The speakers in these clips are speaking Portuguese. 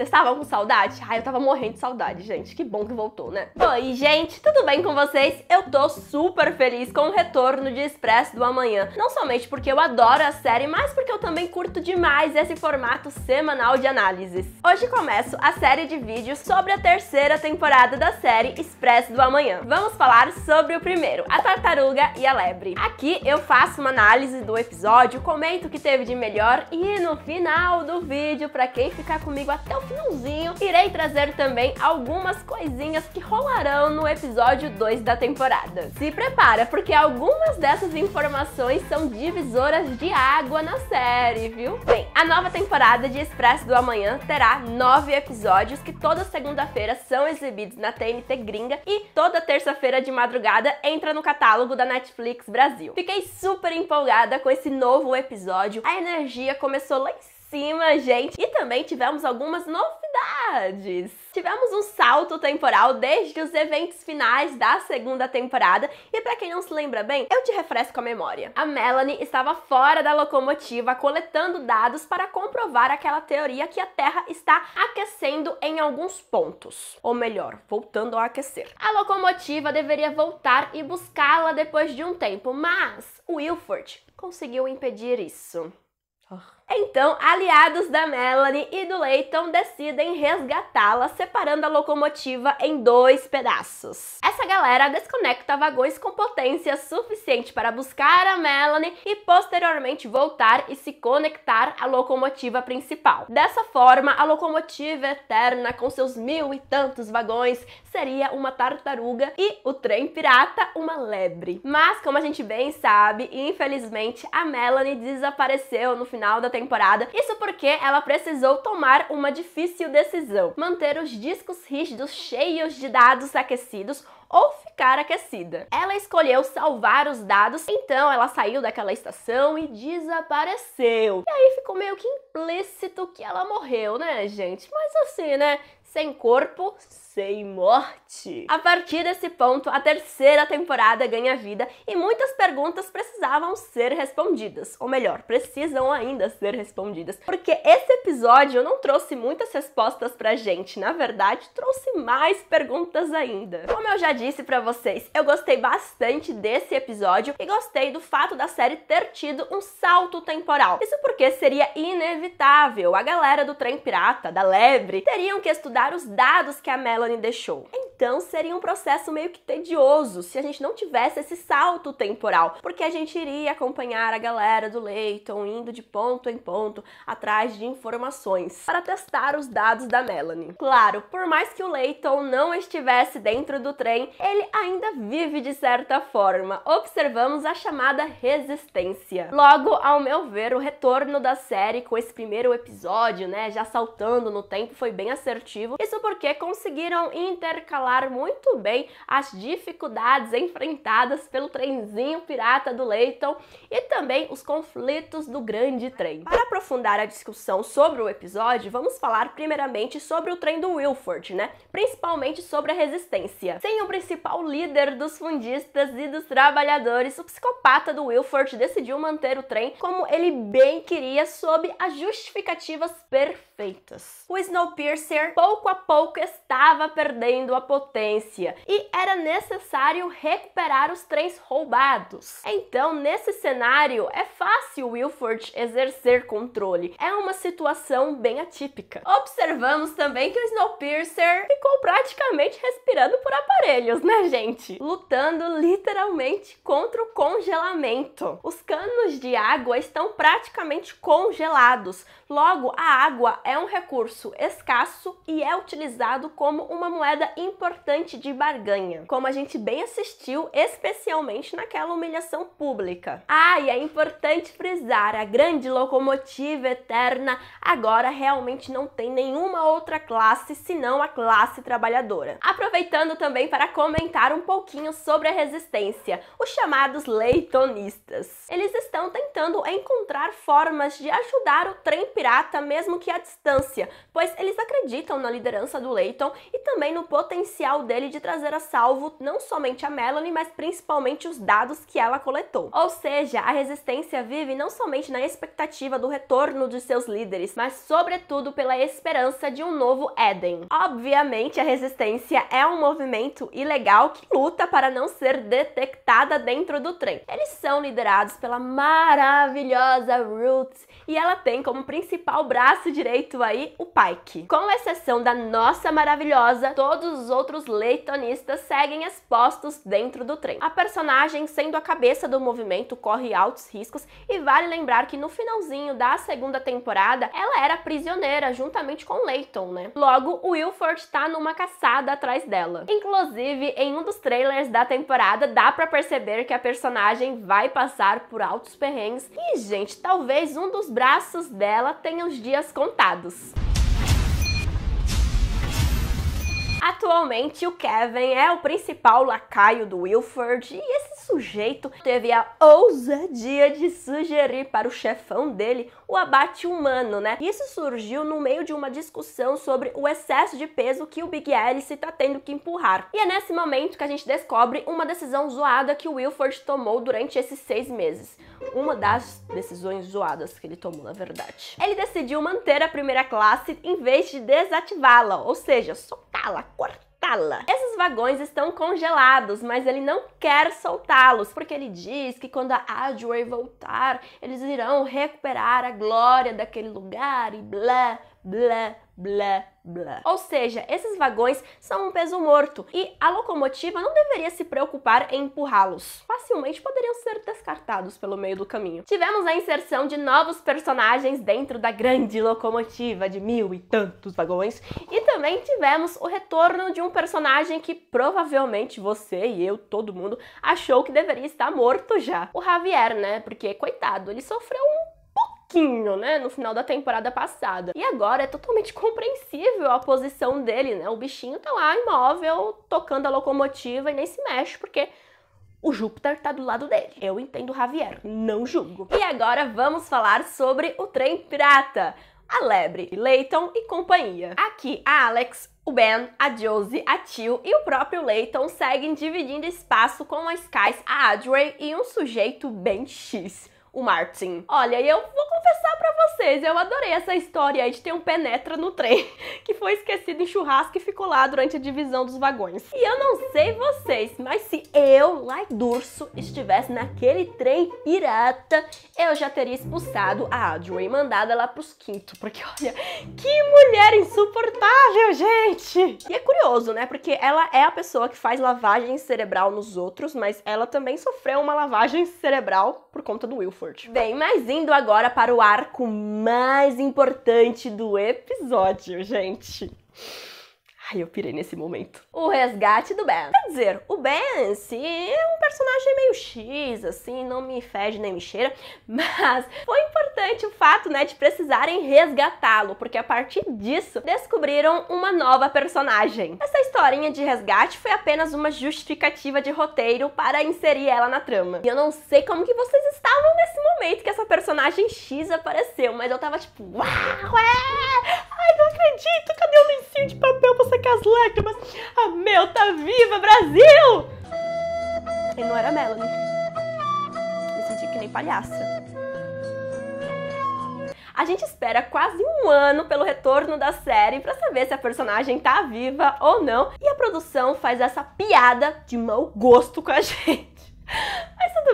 Vocês estavam com saudade? Ai, eu tava morrendo de saudade, gente. Que bom que voltou, né? Oi, gente, tudo bem com vocês? Eu tô super feliz com o retorno de Expresso do Amanhã. Não somente porque eu adoro a série, mas porque eu também curto demais esse formato semanal de análises. Hoje começo a série de vídeos sobre a terceira temporada da série Expresso do Amanhã. Vamos falar sobre o primeiro, a tartaruga e a lebre. Aqui eu faço uma análise do episódio, comento o que teve de melhor e no final do vídeo, para quem ficar comigo até o finalzinho, irei trazer também algumas coisinhas que rolarão no episódio 2 da temporada. Se prepara, porque algumas dessas informações são divisoras de água na série, viu? Bem, a nova temporada de Expresso do Amanhã terá nove episódios que toda segunda-feira são exibidos na TNT gringa e toda terça-feira de madrugada entra no catálogo da Netflix Brasil. Fiquei super empolgada com esse novo episódio. A energia começou lá em cima, gente. E também tivemos algumas novidades. Tivemos um salto temporal desde os eventos finais da segunda temporada e para quem não se lembra bem, eu te refresco a memória. A Melanie estava fora da locomotiva coletando dados para comprovar aquela teoria que a Terra está aquecendo em alguns pontos, ou melhor, voltando a aquecer. A locomotiva deveria voltar e buscá-la depois de um tempo, mas o Wilford conseguiu impedir isso. Então, aliados da Melanie e do Leighton decidem resgatá-la, separando a locomotiva em dois pedaços. Essa galera desconecta vagões com potência suficiente para buscar a Melanie e posteriormente voltar e se conectar à locomotiva principal. Dessa forma, a locomotiva eterna, com seus mil e tantos vagões, seria uma tartaruga e o trem pirata uma lebre. Mas, como a gente bem sabe, infelizmente a Melanie desapareceu no final da temporada temporada. Isso porque ela precisou tomar uma difícil decisão: manter os discos rígidos cheios de dados aquecidos ou ficar aquecida. Ela escolheu salvar os dados, então ela saiu daquela estação e desapareceu. E aí ficou meio que implícito que ela morreu, né, gente? Mas assim, né? Sem corpo, sem morte. A partir desse ponto, a terceira temporada ganha vida e muitas perguntas precisavam ser respondidas, ou melhor, precisam ainda ser respondidas, porque esse episódio não trouxe muitas respostas pra gente, na verdade, trouxe mais perguntas ainda. Como eu já disse para vocês, eu gostei bastante desse episódio e gostei do fato da série ter tido um salto temporal. Isso porque seria inevitável. A galera do trem pirata, da lebre, teriam que estudar os dados que a Melanie Melanie deixou. Então seria um processo meio que tedioso se a gente não tivesse esse salto temporal, porque a gente iria acompanhar a galera do Leighton indo de ponto em ponto atrás de informações para testar os dados da Melanie. Claro, por mais que o Leighton não estivesse dentro do trem, ele ainda vive de certa forma. Observamos a chamada resistência. Logo, ao meu ver, o retorno da série com esse primeiro episódio, né, já saltando no tempo, foi bem assertivo. Isso porque conseguiram conseguiram intercalar muito bem as dificuldades enfrentadas pelo trenzinho pirata do Leighton e também os conflitos do grande trem. Para aprofundar a discussão sobre o episódio, vamos falar primeiramente sobre o trem do Wilford, né? Principalmente sobre a resistência. Sem o principal líder dos fundistas e dos trabalhadores, o psicopata do Wilford decidiu manter o trem como ele bem queria sob as justificativas perfeitas. O Snowpiercer pouco a pouco estava estava perdendo a potência e era necessário recuperar os trens roubados. Então, nesse cenário, é fácil Wilford exercer controle. É uma situação bem atípica. Observamos também que o Snowpiercer ficou praticamente respirando por aparelhos, né, gente? Lutando literalmente contra o congelamento. Os canos de água estão praticamente congelados. Logo, a água é um recurso escasso e é utilizado como uma moeda importante de barganha, como a gente bem assistiu, especialmente naquela humilhação pública. Ah, e é importante frisar, a grande locomotiva eterna agora realmente não tem nenhuma outra classe senão a classe trabalhadora. Aproveitando também para comentar um pouquinho sobre a resistência, os chamados leitonistas. Eles estão tentando encontrar formas de ajudar o trem pirata mesmo que à distância, pois eles acreditam na liderança do Leighton e também no potencial potencial dele de trazer a salvo não somente a Melanie, mas principalmente os dados que ela coletou. Ou seja, a resistência vive não somente na expectativa do retorno de seus líderes, mas sobretudo pela esperança de um novo Éden. Obviamente, a resistência é um movimento ilegal que luta para não ser detectada dentro do trem. Eles são liderados pela maravilhosa Roots e ela tem como principal braço direito aí o Pike. Com exceção da nossa maravilhosa, todos os outros leitonistas seguem expostos dentro do trem. A personagem, sendo a cabeça do movimento, corre altos riscos e vale lembrar que no finalzinho da segunda temporada ela era prisioneira juntamente com Leighton, né? Logo, o Wilford tá numa caçada atrás dela. Inclusive, em um dos trailers da temporada dá para perceber que a personagem vai passar por altos perrengues e, gente, talvez um dos braços dela tenha os dias contados. Atualmente, o Kevin é o principal lacaio do Wilford e esse sujeito teve a ousadia de sugerir para o chefão dele o abate humano, né? Isso surgiu no meio de uma discussão sobre o excesso de peso que o Big Alice está tendo que empurrar. E é nesse momento que a gente descobre uma decisão zoada que o Wilford tomou durante esses seis meses. Uma das decisões zoadas que ele tomou, na verdade. Ele decidiu manter a primeira classe em vez de desativá-la, ou seja, soltá-la, cortá-la. Esses vagões estão congelados, mas ele não quer soltá-los, porque ele diz que quando a Adway voltar, eles irão recuperar a glória daquele lugar e blá, blá, blá, blá. Ou seja, esses vagões são um peso morto e a locomotiva não deveria se preocupar em empurrá-los. Facilmente poderiam ser descartados pelo meio do caminho. Tivemos a inserção de novos personagens dentro da grande locomotiva de mil e tantos vagões e também tivemos o retorno de um personagem que provavelmente você e eu, todo mundo, achou que deveria estar morto já. O Javier, né? Porque, coitado, ele sofreu um pouquinho, né, no final da temporada passada. E agora é totalmente compreensível a posição dele, né? O bichinho tá lá imóvel, tocando a locomotiva e nem se mexe, porque o Júpiter tá do lado dele. Eu entendo Javier, não julgo. E agora vamos falar sobre o trem pirata. A Lebre, Leighton e companhia. Aqui, a Alex, o Ben, a Josie, a Tio e o próprio Leighton seguem dividindo espaço com a Skies, a Adway e um sujeito bem X o Martin. Olha, eu vou confessar para vocês, eu adorei essa história aí de ter um penetra no trem que foi esquecido em churrasco e ficou lá durante a divisão dos vagões. E eu não sei vocês, mas se eu, Laidurso, estivesse naquele trem pirata, eu já teria expulsado a Adway e mandado ela pros quinto, porque olha, que mulher insuportável, gente! E é curioso, né? Porque ela é a pessoa que faz lavagem cerebral nos outros, mas ela também sofreu uma lavagem cerebral por conta do Bem, mas indo agora para o arco mais importante do episódio, gente. Ai, eu pirei nesse momento. O resgate do Ben. Quer dizer, o Ben, sim, é um personagem meio X, assim, não me fede nem me cheira, mas foi importante o fato, né, de precisarem resgatá-lo, porque a partir disso descobriram uma nova personagem. Essa historinha de resgate foi apenas uma justificativa de roteiro para inserir ela na trama. E eu não sei como que vocês estavam nesse momento que essa personagem X apareceu, mas eu tava tipo, uau, é! Mel tá viva, Brasil! E não era Melanie. Me senti que nem palhaça. A gente espera quase um ano pelo retorno da série para saber se a personagem tá viva ou não. E a produção faz essa piada de mau gosto com a gente.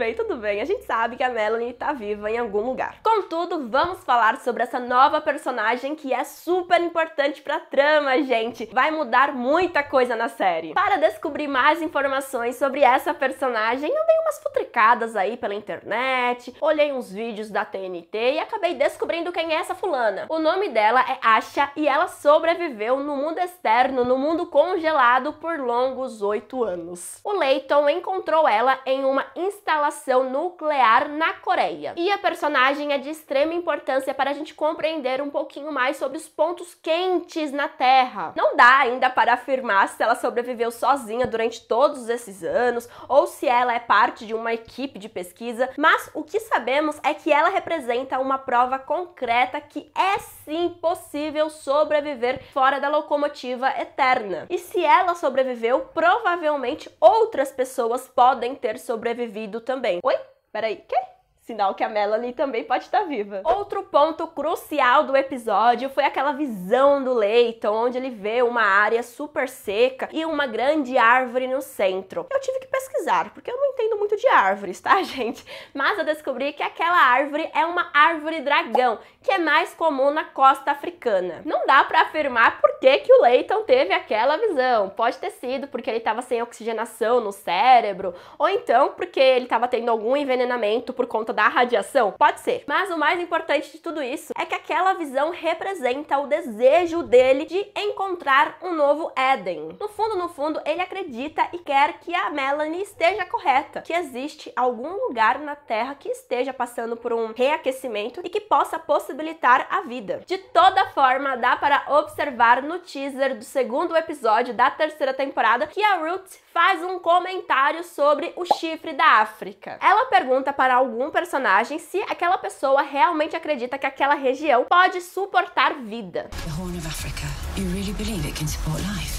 Bem, tudo bem. A gente sabe que a Melanie tá viva em algum lugar. Contudo, vamos falar sobre essa nova personagem que é super importante pra trama, gente. Vai mudar muita coisa na série. Para descobrir mais informações sobre essa personagem, eu dei umas futricadas aí pela internet, olhei uns vídeos da TNT e acabei descobrindo quem é essa fulana. O nome dela é Asha e ela sobreviveu no mundo externo, no mundo congelado por longos oito anos. O Leighton encontrou ela em uma instalação nuclear na Coreia. E a personagem é de extrema importância para a gente compreender um pouquinho mais sobre os pontos quentes na Terra. Não dá ainda para afirmar se ela sobreviveu sozinha durante todos esses anos ou se ela é parte de uma equipe de pesquisa, mas o que sabemos é que ela representa uma prova concreta que é sim possível sobreviver fora da locomotiva eterna. E se ela sobreviveu, provavelmente outras pessoas podem ter sobrevivido também. Oi? Peraí, que? Sinal que a Melanie também pode estar viva. Outro ponto crucial do episódio foi aquela visão do Leighton, onde ele vê uma área super seca e uma grande árvore no centro. Eu tive que pesquisar, porque eu não entendo muito de árvores, tá, gente? Mas eu descobri que aquela árvore é uma árvore dragão, que é mais comum na costa africana. Não dá para afirmar por que, que o Leighton teve aquela visão. Pode ter sido porque ele estava sem oxigenação no cérebro, ou então porque ele estava tendo algum envenenamento por conta da da radiação? Pode ser. Mas o mais importante de tudo isso é que aquela visão representa o desejo dele de encontrar um novo Éden. No fundo, no fundo, ele acredita e quer que a Melanie esteja correta, que existe algum lugar na Terra que esteja passando por um reaquecimento e que possa possibilitar a vida. De toda forma, dá para observar no teaser do segundo episódio da terceira temporada que a Ruth faz um comentário sobre o chifre da África. Ela pergunta para algum personagem se aquela pessoa realmente acredita que aquela região pode suportar vida. The Horn of Africa. Really?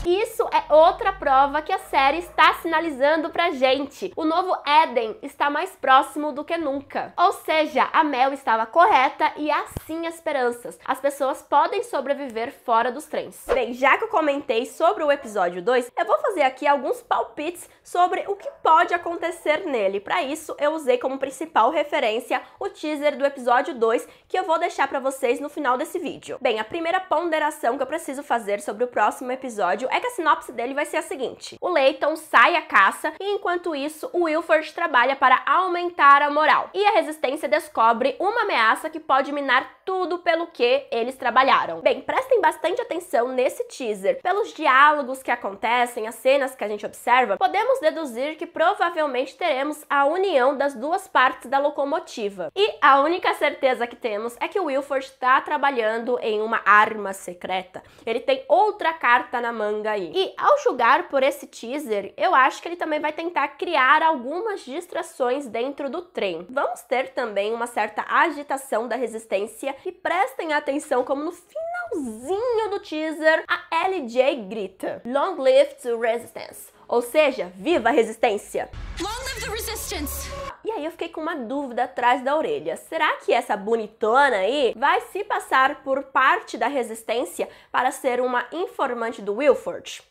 Isso é outra prova que a série está sinalizando pra gente. O novo Éden está mais próximo do que nunca. Ou seja, a Mel estava correta e assim as esperanças. As pessoas podem sobreviver fora dos trens. Bem, já que eu comentei sobre o episódio 2, eu vou fazer aqui alguns palpites sobre o que pode acontecer nele. Para isso, eu usei como principal referência o teaser do episódio 2, que eu vou deixar para vocês no final desse vídeo. Bem, a primeira ponderação que eu preciso fazer sobre o próximo episódio é que a sinopse dele vai ser a seguinte: o Leighton sai à caça e enquanto isso, o Wilford trabalha para aumentar a moral. E a resistência descobre uma ameaça que pode minar tudo pelo que eles trabalharam. Bem, prestem bastante atenção nesse teaser. Pelos diálogos que acontecem, as cenas que a gente observa, podemos deduzir que provavelmente teremos a união das duas partes da locomotiva. E a única certeza que temos é que o Wilford está trabalhando em uma arma secreta. Ele tem outra carta na manga aí. E ao julgar por esse teaser, eu acho que ele também vai tentar criar algumas distrações dentro do trem. Vamos ter também uma certa agitação da resistência e prestem atenção como no finalzinho do teaser a LJ grita: Long live to resistance. Ou seja, viva a resistência! Long live the resistance! E aí eu fiquei com uma dúvida atrás da orelha. Será que essa bonitona aí vai se passar por parte da resistência para ser uma informante do Wilford?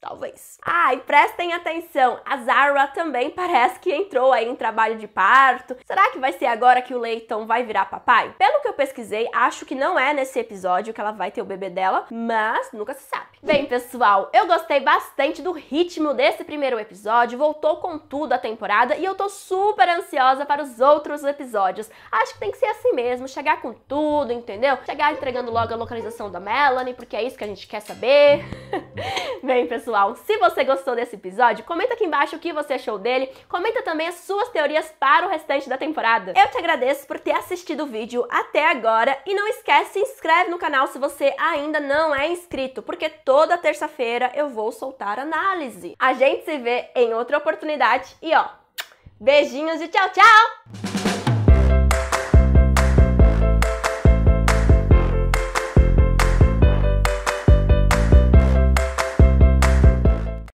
Talvez. Ah, e prestem atenção, a Zara também parece que entrou aí em trabalho de parto. Será que vai ser agora que o Leighton vai virar papai? Pelo que eu pesquisei, acho que não é nesse episódio que ela vai ter o bebê dela, mas nunca se sabe. Bem, pessoal, eu gostei bastante do ritmo desse primeiro episódio, voltou com tudo a temporada e eu tô super ansiosa para os outros episódios. Acho que tem que ser assim mesmo, chegar com tudo, entendeu? Chegar entregando logo a localização da Melanie, porque é isso que a gente quer saber. Bem, pessoal, se você gostou desse episódio, comenta aqui embaixo o que você achou dele, comenta também as suas teorias para o restante da temporada. Eu te agradeço por ter assistido o vídeo até agora e não esquece, se inscreve no canal se você ainda não é inscrito, porque toda terça-feira eu vou soltar análise. A gente se vê em outra oportunidade e ó, beijinhos e tchau, tchau!